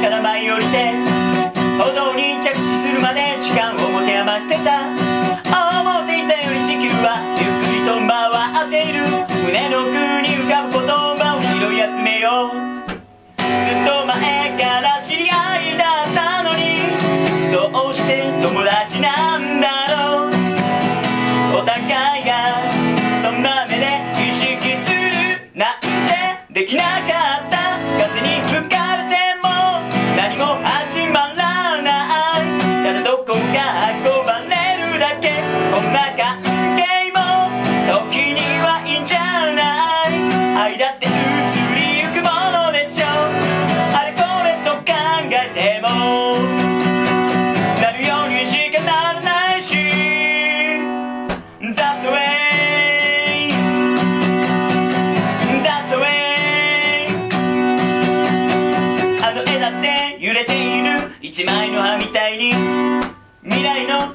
から舞い降りて炎に着地するまで時間を持て余してた思っていたより地球はゆっくりと回っている胸の奥に浮かぶ言葉を拾い集めよう。ずっと前から知り合いだったのにどうして友達なんだろう。お互いがそんな目で意識する。なんてできなかった。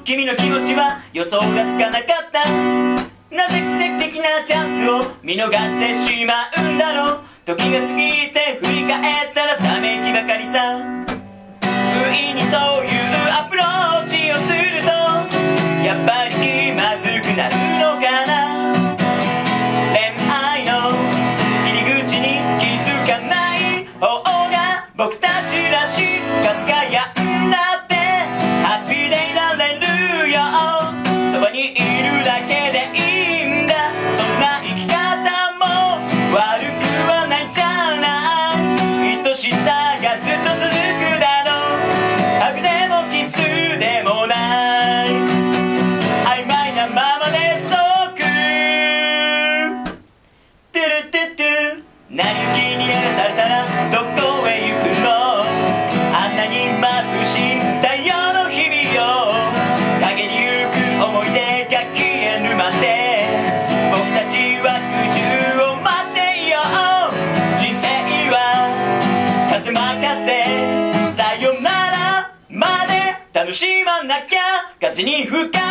君の気持ちは予想がつかなかった。なぜ奇跡的なチャンスを見逃してしまうんだろう。時が過ぎて振り返ったらため息ばかりさ。不意にそう楽しまなきゃ。風に吹か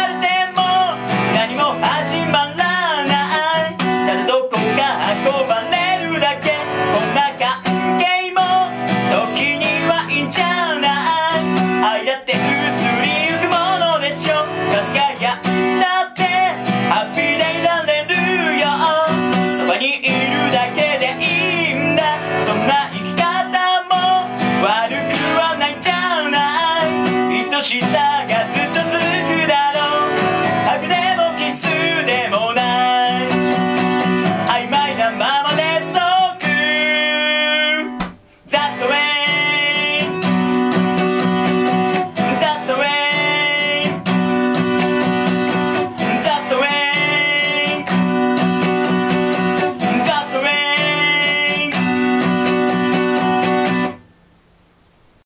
と従っ